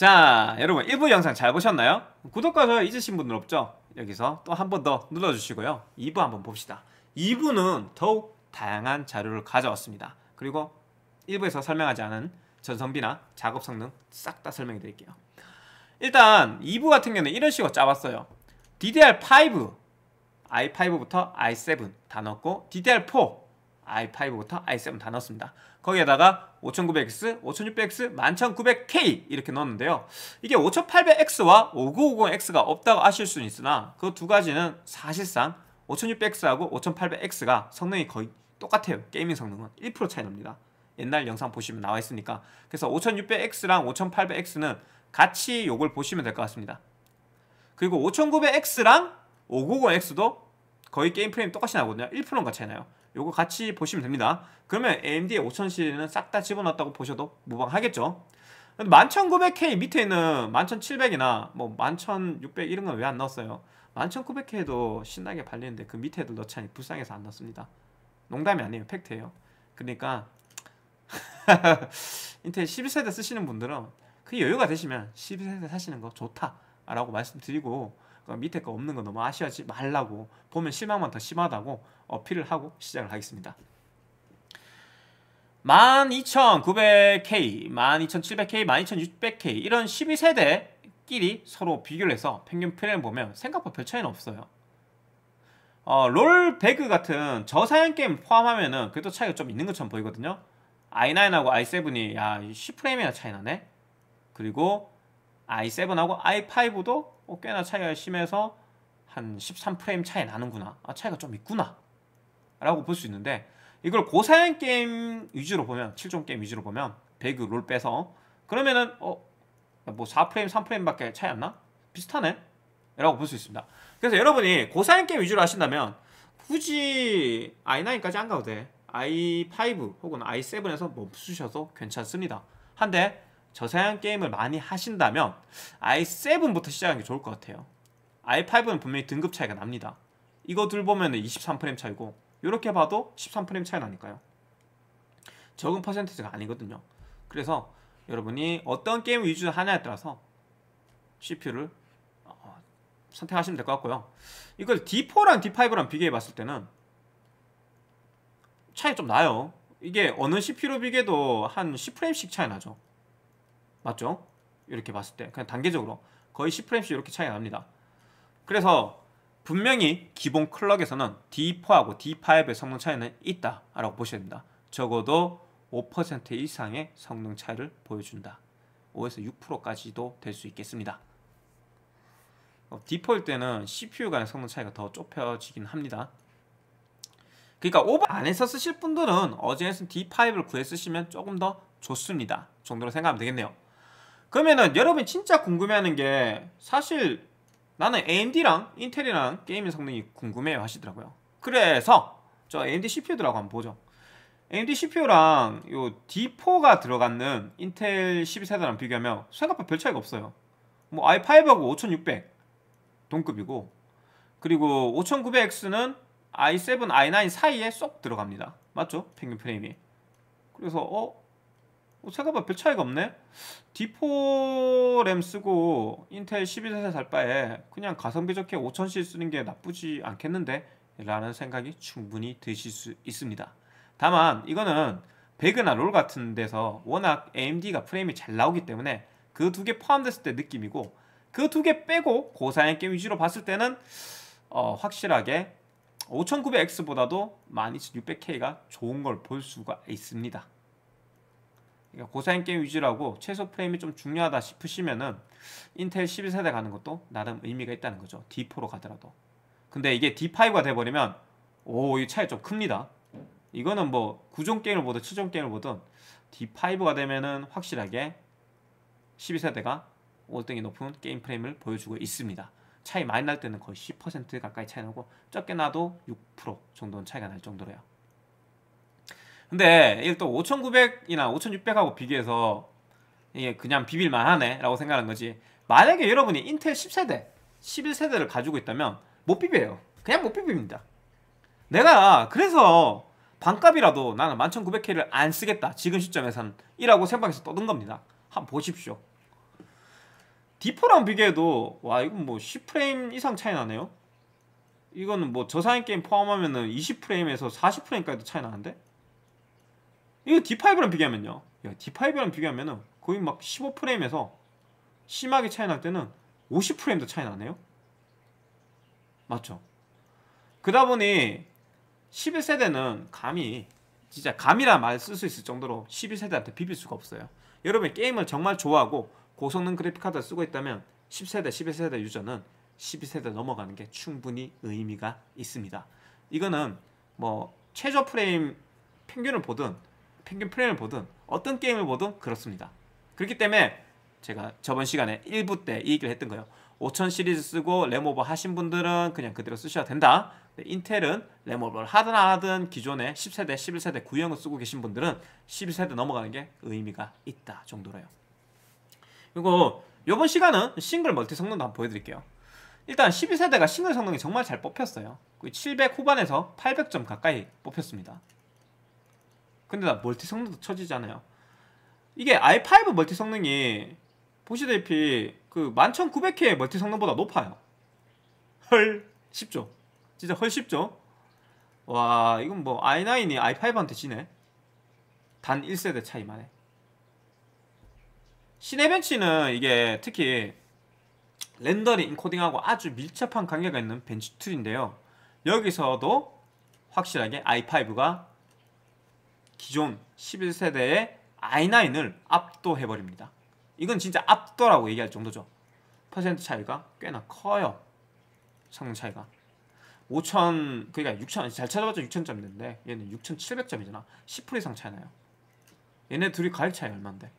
자 여러분 1부 영상 잘 보셨나요? 구독과 좋아요 잊으신 분들 없죠? 여기서 또 한 번 더 눌러주시고요. 2부 한번 봅시다. 2부는 더욱 다양한 자료를 가져왔습니다. 그리고 1부에서 설명하지 않은 전성비나 작업 성능 싹 다 설명해 드릴게요. 일단 2부 같은 경우는 이런 식으로 짜봤어요. DDR5 i5부터 i7 다 넣었고 DDR4 i5부터 i7 다 넣었습니다 거기에다가 5900X, 5600X, 11900K 이렇게 넣었는데요. 이게 5800X와 5950X가 없다고 아실 수는 있으나 그 두 가지는 사실상 5600X하고 5800X가 성능이 거의 똑같아요. 게이밍 성능은 1% 차이 납니다. 옛날 영상 보시면 나와 있으니까. 그래서 5600X랑 5800X는 같이 요걸 보시면 될 것 같습니다. 그리고 5900X랑 590X도 거의 게임 프레임 똑같이 나거든요. 1%가 차이 나요 요거 같이 보시면 됩니다. 그러면 AMD의 5000 시리즈는 싹 다 집어넣었다고 보셔도 무방하겠죠? 11900K 밑에 있는 11700이나 뭐 11600 이런 건 왜 안 넣었어요? 11900K도 신나게 발리는데 그 밑에도 넣자니 불쌍해서 안 넣습니다. 농담이 아니에요. 팩트예요. 그러니까 인텔 11세대 쓰시는 분들은 그 여유가 되시면 11세대 사시는 거 좋다 라고 말씀드리고 그 밑에 거 없는 거 너무 아쉬워하지 말라고 보면 실망만 더 심하다고 어필을 하고 시작을 하겠습니다. 12900K, 12700K, 12600K 이런 12세대끼리 서로 비교를 해서 평균 프레임 보면 생각보다 별 차이는 없어요. 어, 롤 배그 같은 저사양 게임 포함하면은 그래도 차이가 좀 있는 것처럼 보이거든요. i9하고 i7이 야 10프레임이나 차이 나네. 그리고 i7하고 i5도 어, 꽤나 차이가 심해서 한 13프레임 차이 나는구나. 아 차이가 좀 있구나. 라고 볼 수 있는데 이걸 고사양 게임 위주로 보면 7종 게임 위주로 보면 배그 롤 빼서 그러면은 어 뭐 4프레임 3프레임밖에 차이 안 나? 비슷하네? 라고 볼 수 있습니다. 그래서 여러분이 고사양 게임 위주로 하신다면 굳이 i9까지 안 가도 돼. i5 혹은 i7에서 멈추셔도 괜찮습니다. 한데 저사양 게임을 많이 하신다면 i7부터 시작하는 게 좋을 것 같아요. i5는 분명히 등급 차이가 납니다. 이거 둘 보면 23프레임 차이고 이렇게 봐도 13프레임 차이 나니까요. 적은 퍼센테이지가 아니거든요. 그래서 여러분이 어떤 게임 위주로 하냐에 따라서 CPU를 어, 선택하시면 될 것 같고요. 이걸 D4랑 D5랑 비교해 봤을 때는 차이 좀 나요. 이게 어느 CPU로 비교해도 한 10프레임씩 차이 나죠 맞죠? 이렇게 봤을 때. 그냥 단계적으로. 거의 10프레임씩 이렇게 차이가 납니다. 그래서 분명히 기본 클럭에서는 D4하고 D5의 성능 차이는 있다라고 보셔야 됩니다. 적어도 5% 이상의 성능 차이를 보여준다. 5에서 6%까지도 될 수 있겠습니다. D4일 때는 CPU 간의 성능 차이가 더 좁혀지긴 합니다. 그러니까 오버 안에서 쓰실 분들은 어제에서 D5를 구해 쓰시면 조금 더 좋습니다. 정도로 생각하면 되겠네요 그러면은 여러분이 진짜 궁금해하는 게 사실 나는 AMD랑 인텔이랑 게임의 성능이 궁금해요 하시더라고요. 그래서 저 AMD CPU들하고 한번 보죠. AMD CPU랑 요 D4가 들어가는 인텔 12세대랑 비교하면 생각보다 별 차이가 없어요. 뭐 i5하고 5600 동급이고 그리고 5900X는 i7, i9 사이에 쏙 들어갑니다. 맞죠? 평균 프레임이. 그래서 어? 어, 생각보다 별 차이가 없네. D4 램 쓰고 인텔 12세대 살 바에 그냥 가성비 좋게 5000C 쓰는 게 나쁘지 않겠는데? 라는 생각이 충분히 드실 수 있습니다. 다만 이거는 배그나 롤 같은 데서 워낙 AMD가 프레임이 잘 나오기 때문에 그 두 개 포함됐을 때 느낌이고 그 두 개 빼고 고사양 게임 위주로 봤을 때는 어, 확실하게 5900X보다도 12600K가 좋은 걸 볼 수가 있습니다 그러니까 고사양 게임 위주라고 최소 프레임이 좀 중요하다 싶으시면은 인텔 12세대 가는 것도 나름 의미가 있다는 거죠. D4로 가더라도. 근데 이게 D5가 돼버리면 오, 이 차이 좀 큽니다. 이거는 뭐 9종 게임을 보든 7종 게임을 보든 D5가 되면은 확실하게 12세대가 월등히 높은 게임 프레임을 보여주고 있습니다. 차이 많이 날 때는 거의 10% 가까이 차이 나고 적게 나도 6% 정도는 차이가 날 정도로요. 근데 이게 또 5900이나 5600하고 비교해서 이게 그냥 비빌만 하네 라고 생각하는 거지. 만약에 여러분이 인텔 10세대 11세대를 가지고 있다면 못 비벼요. 그냥 못 비빕니다. 내가 그래서 반값이라도 나는 11900K를 안 쓰겠다. 지금 시점에서는 이라고 생방에서 떠든 겁니다. 한번 보십시오. D4랑 비교해도 와 이건 뭐 10프레임 이상 차이 나네요. 이거는 뭐 저사양 게임 포함하면은 20프레임에서 40프레임까지도 차이 나는데 이거 D5랑 비교하면요. 야, D5랑 비교하면은 거의 막 15프레임에서 심하게 차이 날 때는 50프레임도 차이 나네요. 맞죠? 그러다 보니 11세대는 감히 진짜 감이라 말쓸 수 있을 정도로 11세대한테 비빌 수가 없어요. 여러분이 게임을 정말 좋아하고 고성능 그래픽카드를 쓰고 있다면 10세대, 11세대 유저는 12세대 넘어가는 게 충분히 의미가 있습니다. 이거는 뭐 최저 프레임 평균을 보든 평균 프레임을 보든 어떤 게임을 보든 그렇습니다. 그렇기 때문에 제가 저번 시간에 1부 때 이 얘기를 했던 거예요. 5000 시리즈 쓰고 램오버 하신 분들은 그냥 그대로 쓰셔도 된다. 인텔은 램오버를 하든 안 하든 기존에 10세대, 11세대 구형을 쓰고 계신 분들은 11세대 넘어가는 게 의미가 있다 정도로요. 그리고 이번 시간은 싱글 멀티 성능도 한번 보여드릴게요. 일단 12세대가 싱글 성능이 정말 잘 뽑혔어요. 700 후반에서 800점 가까이 뽑혔습니다. 근데 나 멀티 성능도 처지잖아요. 이게 i5 멀티 성능이 보시다시피 그 11900K의 멀티 성능보다 높아요. 헐 쉽죠? 진짜 헐 쉽죠? 와 이건 뭐 i9이 i5한테 지네. 단 1세대 차이만에. 시네벤치는 이게 특히 렌더링, 인코딩하고 아주 밀접한 관계가 있는 벤치 툴인데요. 여기서도 확실하게 i5가 기존 11세대의 i9을 압도해버립니다. 이건 진짜 압도라고 얘기할 정도죠. 퍼센트 차이가 꽤나 커요. 성능 차이가. 5천, 그러니까 6천, 잘 쳐봤자 6천점 인데 얘는 6,700점이잖아. 10% 이상 차이 나요. 얘네 둘이 가격 차이 얼만데?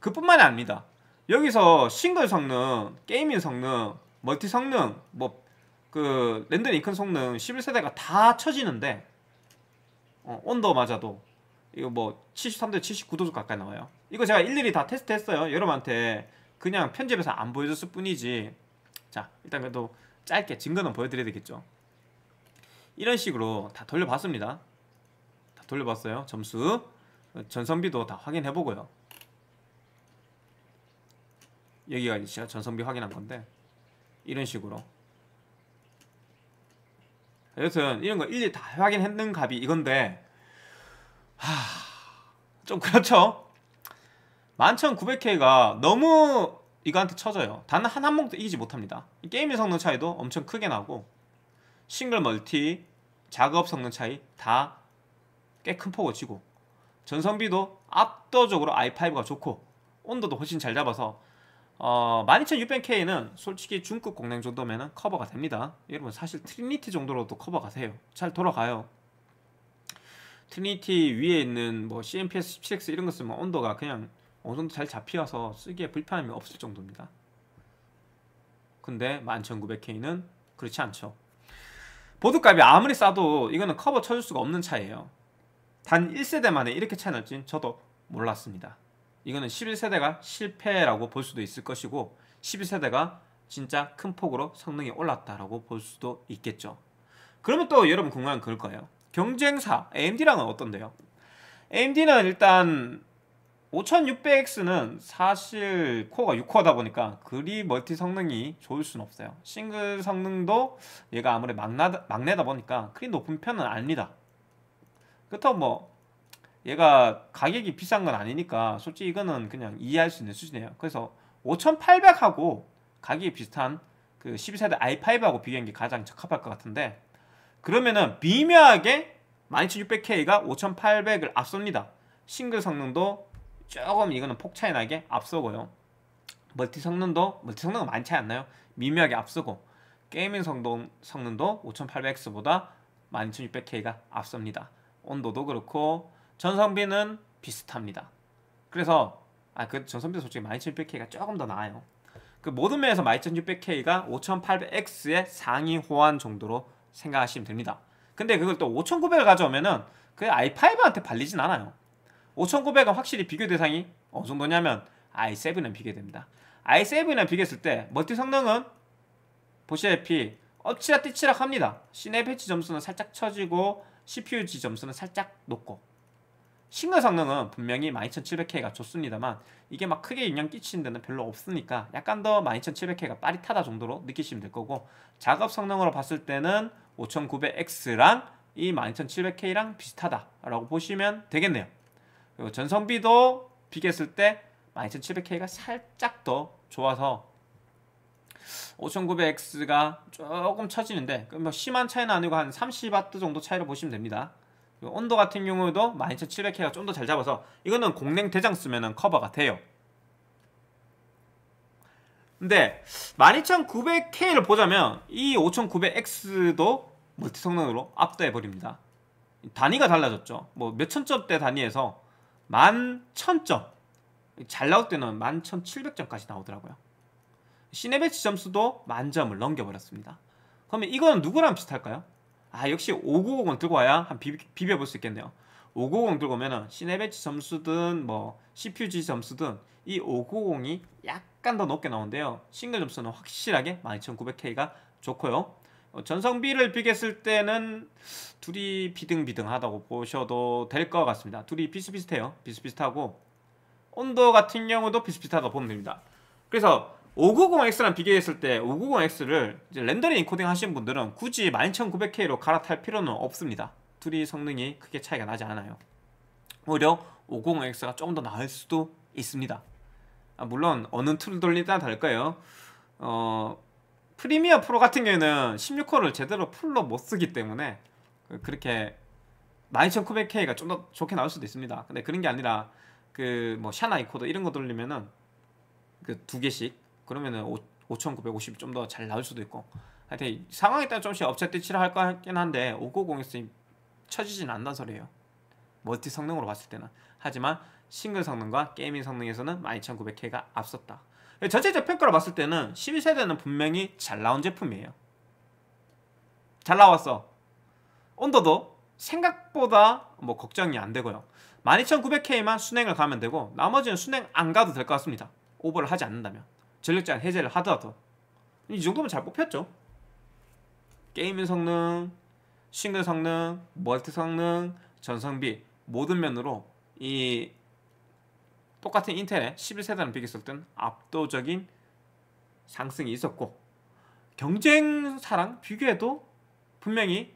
그뿐만이 아닙니다. 여기서 싱글 성능, 게이밍 성능, 멀티 성능, 뭐 그 렌더링 성능 11세대가 다 쳐지는데 어, 온도 맞아도 이거 뭐 73도 79도 가까이 나와요. 이거 제가 일일이 다 테스트했어요. 여러분한테 그냥 편집해서 안 보여줬을 뿐이지. 자 일단 그래도 짧게 증거는 보여드려야 되겠죠. 이런 식으로 다 돌려봤습니다. 다 돌려봤어요. 점수 전성비도 다 확인해보고요. 여기가 제가 전성비 확인한 건데 이런 식으로 여튼 이런 거 일일이 다 확인했는 값이 이건데 하... 좀 그렇죠? 11900K가 너무 이거한테 쳐져요. 단 한 항목도 이기지 못합니다. 게임의 성능 차이도 엄청 크게 나고 싱글 멀티 작업 성능 차이 다 꽤 큰 폭을 치고 전성비도 압도적으로 i5가 좋고 온도도 훨씬 잘 잡아서 어, 12600K는 솔직히 중급 공랭 정도면 커버가 됩니다. 여러분 사실 트리니티 정도로도 커버가 돼요. 잘 돌아가요. 트리니티 위에 있는 뭐 CNPS 17X 이런 거 쓰면 온도가 그냥 어느 정도 잘 잡혀서 쓰기에 불편함이 없을 정도입니다. 근데 11900K는 그렇지 않죠. 보드값이 아무리 싸도 이거는 커버 쳐줄 수가 없는 차이에요. 단 1세대 만에 이렇게 차이 날진 저도 몰랐습니다. 이거는 11세대가 실패라고 볼 수도 있을 것이고 12세대가 진짜 큰 폭으로 성능이 올랐다라고 볼 수도 있겠죠. 그러면 또 여러분 궁금한 그럴 거예요. 경쟁사 AMD랑은 어떤데요? AMD는 일단 5600X는 사실 코어가 6코어다 보니까 그리 멀티 성능이 좋을 수는 없어요. 싱글 성능도 얘가 아무래도 막나, 막내다 보니까 그리 높은 편은 아닙니다. 그렇다고 뭐 얘가 가격이 비싼 건 아니니까 솔직히 이거는 그냥 이해할 수 있는 수준이에요. 그래서 5800하고 가격이 비슷한 그 12세대 i5하고 비교한 게 가장 적합할 것 같은데 그러면은 미묘하게 12600K가 5800을 앞섭니다. 싱글 성능도 조금 이거는 폭 차이 나게 앞서고요. 멀티 성능도 멀티 성능은 많이 차이 안 나요. 미묘하게 앞서고 게이밍 성능, 성능도 5800X보다 12600K가 앞섭니다. 온도도 그렇고 전성비는 비슷합니다. 그래서 아 그 전성비도 솔직히 12600K가 조금 더 나아요. 그 모든 면에서 12600K가 5800X의 상위 호환 정도로 생각하시면 됩니다. 근데 그걸 또 5900을 가져오면은 그 i5한테 발리진 않아요. 5900은 확실히 비교 대상이 어느 정도냐면 i7은 비교됩니다. i7이랑 비교했을 때 멀티 성능은 보시다시피 엎치락 뛰치락 합니다. 시내 배치 점수는 살짝 처지고 CPU 지 점수는 살짝 높고 싱글 성능은 분명히 12700K가 좋습니다만 이게 막 크게 영향 끼치는 데는 별로 없으니까 약간 더 12700K가 빠릿하다 정도로 느끼시면 될 거고 작업 성능으로 봤을 때는 5900X랑 이 12700K랑 비슷하다라고 보시면 되겠네요. 그리고 전성비도 비교했을 때 12700K가 살짝 더 좋아서 5900X가 조금 처지는데 뭐 심한 차이는 아니고 한 30W 정도 차이로 보시면 됩니다. 온도 같은 경우에도 12700K가 좀 더 잘 잡아서 이거는 공랭 대장 쓰면 커버가 돼요. 근데 12900K를 보자면 이 5900X도 멀티 성능으로 압도해 버립니다. 단위가 달라졌죠. 뭐 몇천 점대 단위에서 11,000점 잘 나올 때는 11,700점까지 나오더라고요. 시네배치 점수도 만 점을 넘겨버렸습니다. 그러면 이거는 누구랑 비슷할까요? 아 역시 5950을 들고 와야 한 비, 비벼볼 수 있겠네요. 590 들고 오면은 시네배치 점수든 뭐 CPUG 점수든 이 590이 약간 더 높게 나오는데요. 싱글 점수는 확실하게 12900K가 좋고요. 어, 전성비를 비교했을 때는 둘이 비등비등하다고 보셔도 될 것 같습니다. 둘이 비슷비슷해요. 비슷비슷하고 온도 같은 경우도 비슷비슷하다고 보면 됩니다. 그래서 5950X랑 비교했을 때 5950X를 렌더링 인코딩 하시는 분들은 굳이 12900K로 갈아탈 필요는 없습니다. 둘이 성능이 크게 차이가 나지 않아요. 오히려 5950X가 조금 더 나을 수도 있습니다. 아, 물론 어느 tool 따라 다를 거예요? 어, 프리미어 프로 같은 경우에는 16코어를 제대로 full로 못 쓰기 때문에 그, 그렇게 12900K가 좀 더 좋게 나올 수도 있습니다. 근데 그런 게 아니라 그 뭐 샤나 이 코드 이런 거 돌리면은 그 두 개씩 그러면은 5,950이 좀 더 잘 나올 수도 있고. 하여튼 상황에 따라 조금씩 업체 대치를 할까 하긴 한데 590에서 처지진 않단 소리예요. 멀티 성능으로 봤을 때는. 하지만 싱글 성능과 게이밍 성능에서는 12900K가 앞섰다. 전체적 평가로 봤을 때는 12세대는 분명히 잘 나온 제품이에요. 잘 나왔어. 온도도 생각보다 뭐 걱정이 안 되고요. 12900K만 순행을 가면 되고 나머지는 순행 안 가도 될 것 같습니다. 오버를 하지 않는다면 전력 제한 해제를 하더라도 이 정도면 잘 뽑혔죠. 게임의 성능, 싱글 성능, 멀티 성능, 전성비 모든 면으로 이 똑같은 인텔의 11세대랑 비교했을 땐 압도적인 상승이 있었고 경쟁사랑 비교해도 분명히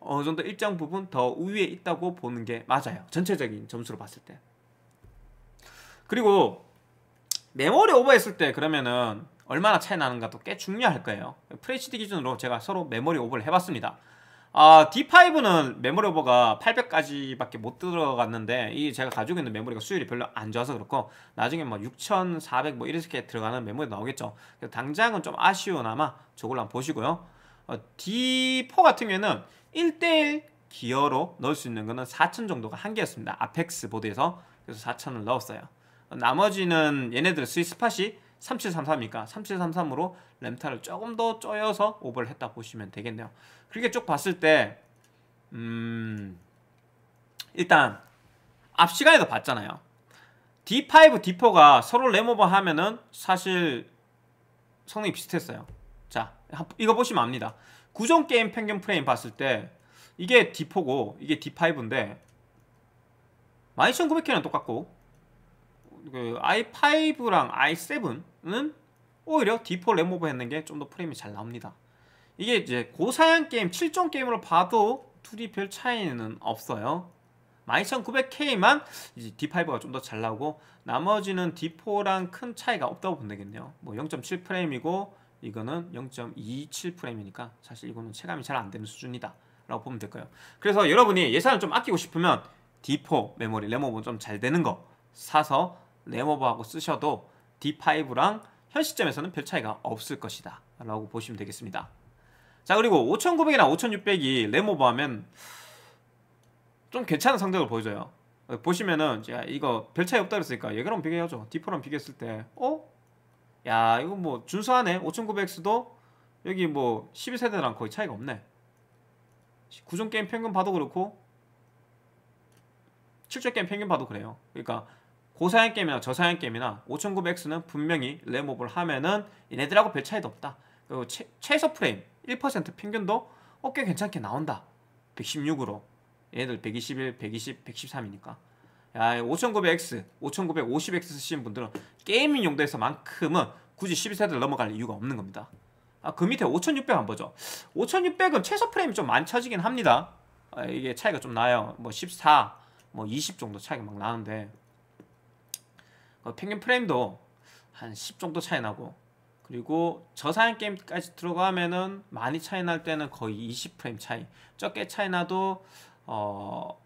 어느 정도 일정 부분 더 우위에 있다고 보는 게 맞아요. 전체적인 점수로 봤을 때. 그리고 메모리 오버했을 때 그러면은 얼마나 차이 나는가도 꽤 중요할 거예요. FHD 기준으로 제가 서로 메모리 오버를 해봤습니다. 아, D5는 메모리 오버가 800까지밖에 못 들어갔는데 이 제가 가지고 있는 메모리가 수율이 별로 안 좋아서 그렇고 나중에 뭐 6400 뭐 이렇게 들어가는 메모리 나오겠죠. 당장은 좀 아쉬우나마 저걸로 한번 보시고요. 어, D4 같은 경우에는 1대1 기어로 넣을 수 있는 거는 4000 정도가 한계였습니다. 아펙스 보드에서 그래서 4000을 넣었어요. 나머지는 얘네들 스위스팟이 3733이니까 3733으로 램타를 조금 더 쪼여서 오버를 했다 보시면 되겠네요. 그렇게 쭉 봤을 때 음, 일단 앞 시간에도 봤잖아요. D5, D4가 서로 램오버 하면은 사실 성능이 비슷했어요. 자, 이거 보시면 압니다. 구종 게임 평균 프레임 봤을 때 이게 D4고 이게 D5인데 12900K는 똑같고 그 i5랑 i7은 오히려 D4 램오버 했는 게 좀 더 프레임이 잘 나옵니다. 이게 이제 고사양 게임, 7종 게임으로 봐도 둘이 별 차이는 없어요. 12900K만 이제 D5가 좀 더 잘 나오고 나머지는 D4랑 큰 차이가 없다고 보면 되겠네요. 뭐 0.7프레임이고 이거는 0.27프레임이니까 사실 이거는 체감이 잘 안 되는 수준이다 라고 보면 될까요 그래서 여러분이 예산을 좀 아끼고 싶으면 D4 메모리 램오버 좀잘 되는 거 사서 램오버하고 쓰셔도 D5랑 현 시점에서는 별 차이가 없을 것이다. 라고 보시면 되겠습니다. 자 그리고 5900이나 5600이 램오버하면 좀 괜찮은 성적을 보여줘요. 보시면은 제가 이거 별 차이 없다 그랬으니까 얘랑 비교해야죠. D4랑 비교했을 때 어? 야 이거 뭐 준수하네. 5900X도 여기 뭐 12세대랑 거의 차이가 없네. 구종 게임 평균 봐도 그렇고 7조 게임 평균 봐도 그래요. 그러니까 고사양 게임이나 저사양 게임이나 5900X는 분명히 램오버를 하면은 얘네들하고 별 차이도 없다. 그리고 최, 최소 프레임 1% 평균도 어, 꽤 괜찮게 나온다. 116으로 얘네들 121, 120, 113이니까 야 5900X, 5950X 쓰시는 분들은 게이밍 용도에서만큼은 굳이 12세대를 넘어갈 이유가 없는 겁니다. 아, 그 밑에 5600 한번 보죠. 5600은 최소 프레임이 좀 많이 쳐지긴 합니다. 아, 이게 차이가 좀 나요. 뭐 14, 뭐 20 정도 차이가 막 나는데 그 평균 프레임도 한 10 정도 차이 나고 그리고 저사양 게임까지 들어가면은 많이 차이 날 때는 거의 20 프레임 차이 적게 차이 나도 어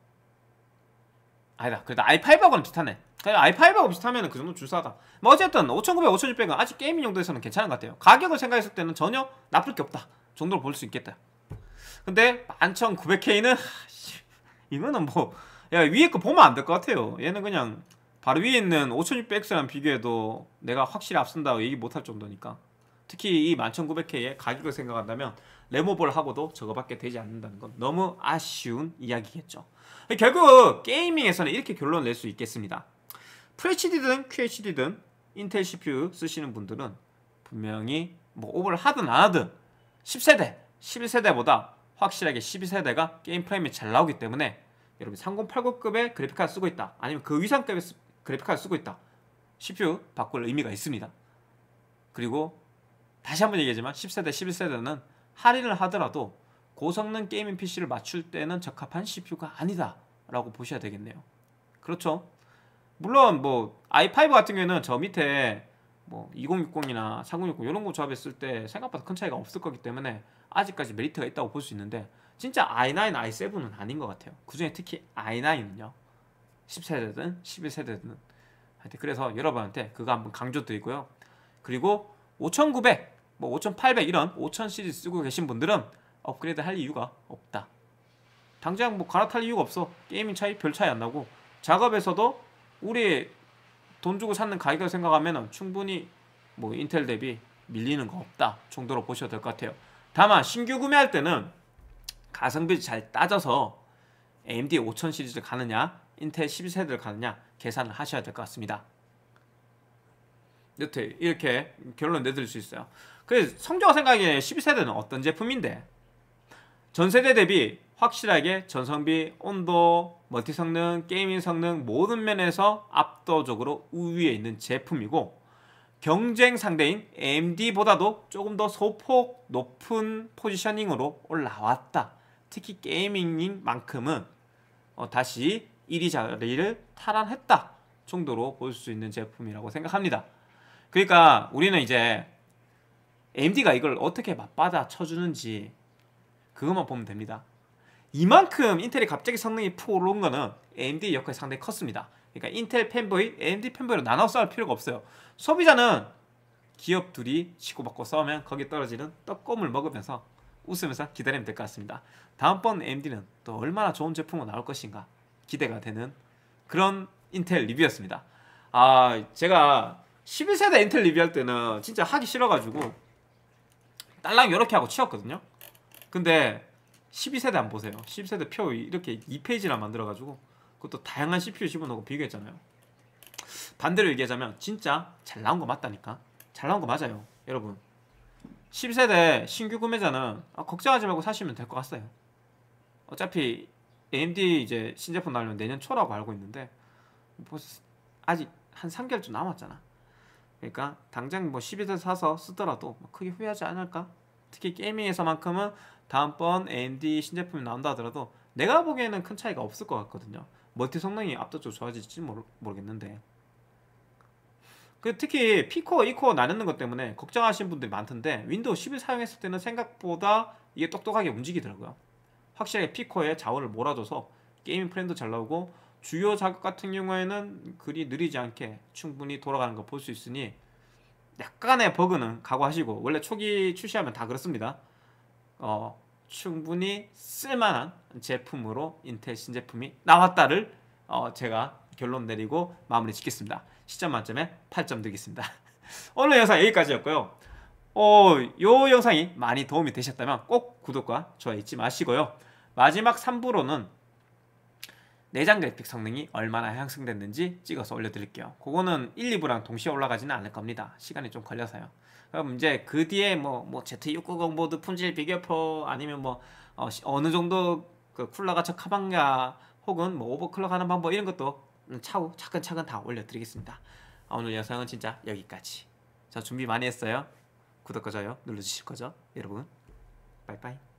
아니다. 그래도 i5하고는 비슷하네. i5하고 비슷하면 그 정도 줄사다. 뭐 어쨌든 5900, 5600은 아직 게이밍 용도에서는 괜찮은 것 같아요. 가격을 생각했을 때는 전혀 나쁠 게 없다 정도로 볼 수 있겠다. 근데 11900K는 이거는 뭐 야 위에 거 보면 안 될 것 같아요. 얘는 그냥 바로 위에 있는 5600X랑 비교해도 내가 확실히 앞선다고 얘기 못할 정도니까. 특히 이 11900K의 가격을 생각한다면 레모볼하고도 저거밖에 되지 않는다는 건 너무 아쉬운 이야기겠죠. 결국 게이밍에서는 이렇게 결론을 낼 수 있겠습니다. FHD든 QHD든 인텔 CPU 쓰시는 분들은 분명히 뭐 오버를 하든 안 하든 10세대, 11세대보다 확실하게 12세대가 게임 프레임이 잘 나오기 때문에 여러분 3080급의 그래픽카드 쓰고 있다. 아니면 그 위상급의 그래픽카드 쓰고 있다. CPU 바꿀 의미가 있습니다. 그리고 다시 한번 얘기하지만 10세대, 11세대는 할인을 하더라도 고성능 게이밍 PC를 맞출 때는 적합한 CPU가 아니다 라고 보셔야 되겠네요. 그렇죠? 물론 뭐 i5 같은 경우에는 저 밑에 뭐 2060이나 3060 이런 거 조합했을 때 생각보다 큰 차이가 없을 거기 때문에 아직까지 메리트가 있다고 볼 수 있는데 진짜 i9, i7은 아닌 것 같아요. 그 중에 특히 i9은요. 10세대든 11세대든 하여튼 그래서 여러분한테 그거 한번 강조드리고요. 그리고 5900, 뭐 5800 이런 5000 시리즈 쓰고 계신 분들은 업그레이드 할 이유가 없다. 당장 뭐 갈아탈 이유가 없어. 게이밍 차이 별 차이 안 나고 작업에서도 우리 돈 주고 샀는 가격을 생각하면 충분히 뭐 인텔 대비 밀리는 거 없다 정도로 보셔도 될 것 같아요. 다만 신규 구매할 때는 가성비 잘 따져서 AMD 5000 시리즈 가느냐 인텔 12세대를 가느냐 계산을 하셔야 될 것 같습니다. 여튼 이렇게 결론 내드릴 수 있어요. 그래서 성조가 생각에 12세대는 어떤 제품인데 전세대 대비 확실하게 전성비, 온도, 멀티 성능, 게이밍 성능 모든 면에서 압도적으로 우위에 있는 제품이고 경쟁 상대인 AMD보다도 조금 더 소폭 높은 포지셔닝으로 올라왔다. 특히 게이밍인 만큼은 어, 다시 1위 자리를 탈환했다 정도로 볼 수 있는 제품이라고 생각합니다. 그러니까 우리는 이제 AMD가 이걸 어떻게 맞받아 쳐주는지 그것만 보면 됩니다. 이만큼 인텔이 갑자기 성능이 푹 오른 거는 AMD의 역할이 상당히 컸습니다. 그러니까 인텔 팬보이, AMD 팬보이로 나눠 싸울 필요가 없어요. 소비자는 기업 둘이 치고받고 싸우면 거기에 떨어지는 떡고물 먹으면서 웃으면서 기다리면 될 것 같습니다. 다음번 AMD는 또 얼마나 좋은 제품으로 나올 것인가 기대가 되는 그런 인텔 리뷰였습니다. 아 제가 11세대 인텔 리뷰할 때는 진짜 하기 싫어가지고 딸랑 이렇게 하고 치웠거든요. 근데 12세대 안 보세요. 12세대 표 이렇게 2페이지나 만들어가지고 그것도 다양한 CPU 집어넣고 비교했잖아요. 반대로 얘기하자면 진짜 잘 나온 거 맞다니까. 잘 나온 거 맞아요. 여러분. 12세대 신규 구매자는 아, 걱정하지 말고 사시면 될 것 같아요. 어차피 AMD 이제 신제품 나오면 내년 초라고 알고 있는데 아직 한 3개월쯤 남았잖아. 그러니까 당장 뭐 12세 사서 쓰더라도 뭐 크게 후회하지 않을까? 특히 게이밍에서만큼은 다음번 AMD 신제품이 나온다 하더라도 내가 보기에는 큰 차이가 없을 것 같거든요. 멀티 성능이 압도적으로 좋아질지 모르, 모르겠는데 그 특히 P코어, E코어 나누는 것 때문에 걱정하시는 분들이 많던데 윈도우 10을 사용했을 때는 생각보다 이게 똑똑하게 움직이더라고요. 확실하게 P코어에 자원을 몰아줘서 게임 프레임도 잘 나오고 주요 작업 같은 경우에는 그리 느리지 않게 충분히 돌아가는 걸볼수 있으니 약간의 버그는 각오하시고 원래 초기 출시하면 다 그렇습니다. 어, 충분히 쓸만한 제품으로 인텔 신제품이 나왔다를 어, 제가 결론 내리고 마무리 짓겠습니다. 시점 만점에 8점 드리겠습니다. 오늘 영상 여기까지였고요. 어, 요 영상이 많이 도움이 되셨다면 꼭 구독과 좋아요 잊지 마시고요. 마지막 3부로는 내장 그래픽 성능이 얼마나 향상됐는지 찍어서 올려드릴게요. 그거는 1, 2부랑 동시에 올라가지는 않을 겁니다. 시간이 좀 걸려서요. 그럼 이제 그 뒤에 뭐, 뭐 Z690 보드 품질 비교표 아니면 뭐 어, 느 정도 그 쿨러가 적합한가 혹은 뭐 오버클럭 하는 방법 이런 것도 차후 차근차근 다 올려드리겠습니다. 아, 오늘 영상은 진짜 여기까지. 자 준비 많이 했어요. 구독과 좋아요 눌러주실 거죠, 여러분? 빠이빠이.